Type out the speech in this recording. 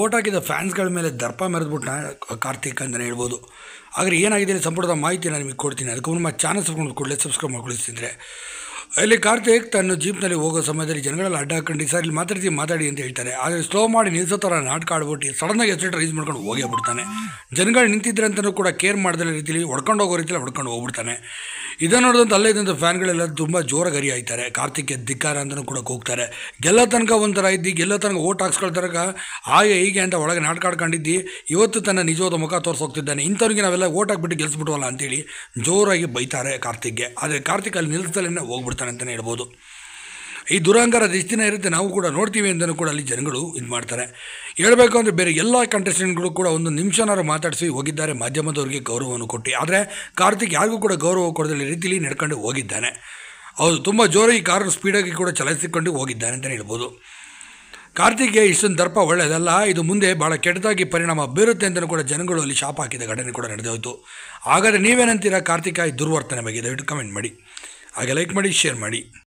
Vote ಹಾಕಿದ ಫ್ಯಾನ್ಸ್ಗಳ ಮೇಲೆ ದರ್ಪ ಮೆರೆದ್ಬಿಟ್ಟು ಕಾರ್ತಿಕ್ ಅಂತಲೇ ಹೇಳ್ಬೋದು. ಆದರೆ ಏನಾಗಿದೆ ಸಂಪುಟದ ನಾನು ನಿಮಗೆ ಕೊಡ್ತೀನಿ. ಅದಕ್ಕೆ ನಮ್ಮ ಚಾನಲ್ ಸಬ್ಸ್ಕ್ರೈಬ್ ಕೂಡಲೇ ಸಬ್ಸ್ಕ್ರೈಬ್ ಮಾಡ್ಕೊಳಿಸ್ತಿದ್ರೆ ಅಲ್ಲಿ ಕಾರ್ತಿಕ್ ತನ್ನ ಜೀಪ್ನಲ್ಲಿ ಹೋಗೋ ಸಮಯದಲ್ಲಿ ಜನಗಳೆಲ್ಲ ಅಡ್ಡ ಹಾಕೊಂಡು, ಸರ್, ಇಲ್ಲಿ ಮಾತಾಡ್ತೀವಿ ಮಾತಾಡಿ ಅಂತ ಹೇಳ್ತಾರೆ. ಆದರೆ ಸ್ಲೋ ಮಾಡಿ ನಿಲ್ಲಿಸೋ ಥರ ನಾಟಕ ಆಡ್ಬಿಟ್ಟು ಸಡನ್ನಾಗಿ ಎಸ್ಟೇಟ್ ರೈಸ್ ಮಾಡ್ಕೊಂಡು ಹೋಗೇ ಬಿಡ್ತಾನೆ. ಜನಗಳು ನಿಂತಿದ್ರೆ ಅಂತಲೂ ಕೂಡ ಕೇರ್ ಮಾಡ್ದಲ್ಲ ರೀತಿಲಿ ಹೊಡ್ಕೊಂಡು ಹೋಗೋ ರೀತಿಯಲ್ಲಿ ಹೊಡ್ಕೊಂಡು ಹೋಗ್ಬಿಡ್ತಾನೆ. ಇದನ್ನು ನೋಡಿದಂಥ ಅಲ್ಲೇ ಇದ್ದಂಥ ಫ್ಯಾನ್ಗಳೆಲ್ಲ ತುಂಬ ಜೋರಾಗಿ ಗರಿ ಆಯ್ತಾರೆ ಕಾರ್ತಿಕ್ಗೆ ಧಿಕ್ಕಾರ ಅಂತಲೂ ಕೂಡ ಕೂಗ್ತಾರೆ. ಗೆಲ್ಲ ತನಕ ಒಂಥರ ಇದ್ದು, ಗೆಲ್ಲ ತನಕ ಓಟ್ ಹಾಕ್ಸ್ಕೊಳ್ತಾರಕ ಹಾಗೆ ಹೀಗೆ ಅಂತ ಒಳಗೆ ನಾಟಕ ಆಡ್ಕೊಂಡಿದ್ದು ಇವತ್ತು ತನ್ನ ನಿಜವಾದ ಮುಖ ತೋರಿಸೋಗ್ತಿದ್ದಾನೆ. ಇಂಥವ್ರಿಗೆ ನಾವೆಲ್ಲ ಓಟ್ ಹಾಕ್ಬಿಟ್ಟು ಗೆಲ್ಸ್ಬಿಟ್ವಲ್ಲ ಅಂತೇಳಿ ಜೋರಾಗಿ ಬೈತಾರೆ ಕಾರ್ತಿಕ್ಗೆ. ಆದರೆ ಕಾರ್ತಿಕ್ ಅಲ್ಲಿ ನಿಲ್ಲಿಸದಲ್ಲೇ ಹೋಗ್ಬಿಡ್ತಾನೆ ಅಂತಲೇ ಹೇಳ್ಬೋದು. ಈ ಎಷ್ಟು ದಿನ ಇರುತ್ತೆ, ನಾವು ಕೂಡ ನೋಡ್ತೀವಿ ಅಂತಲೂ ಕೂಡ ಅಲ್ಲಿ ಜನಗಳು ಇದು ಮಾಡ್ತಾರೆ. ಹೇಳಬೇಕು ಅಂದರೆ ಬೇರೆ ಎಲ್ಲ ಕಂಟೆಸ್ಟೆಂಟ್ಗಳು ಕೂಡ ಒಂದು ನಿಮಿಷನಾರು ಮಾತಾಡಿಸಿ ಹೋಗಿದ್ದಾರೆ, ಮಾಧ್ಯಮದವರಿಗೆ ಗೌರವವನ್ನು ಕೊಟ್ಟು. ಆದರೆ ಕಾರ್ತಿಕ್ ಯಾರಿಗೂ ಕೂಡ ಗೌರವ ಕೊಡದ ರೀತಿಲಿ ನಡ್ಕೊಂಡು ಹೋಗಿದ್ದಾನೆ. ಹೌದು, ತುಂಬ ಜೋರಾಗಿ ಕಾರು ಸ್ಪೀಡಾಗಿ ಕೂಡ ಚಲಾಯಿಸಿಕೊಂಡು ಹೋಗಿದ್ದಾನೆ ಅಂತಲೇ ಹೇಳ್ಬೋದು. ಕಾರ್ತಿಕ್ಗೆ ಇಷ್ಟೊಂದು ದರ್ಪ ಒಳ್ಳೆಯದಲ್ಲ, ಇದು ಮುಂದೆ ಭಾಳ ಕೆಟ್ಟದಾಗಿ ಪರಿಣಾಮ ಬೀರುತ್ತೆ ಅಂತಲೂ ಕೂಡ ಜನಗಳು ಅಲ್ಲಿ ಶಾಪ್ ಹಾಕಿದ ಘಟನೆ ಕೂಡ ನಡೆದೋಯ್ತು. ಹಾಗಾದರೆ ನೀವೇನಂತೀರಾ ಕಾರ್ತಿಕ, ಈ ದುರ್ವರ್ತನೆ ಬಗ್ಗೆ? ದಯವಿಟ್ಟು ಕಮೆಂಟ್ ಮಾಡಿ. ಹಾಗೆ ಲೈಕ್ ಮಾಡಿ ಶೇರ್ ಮಾಡಿ.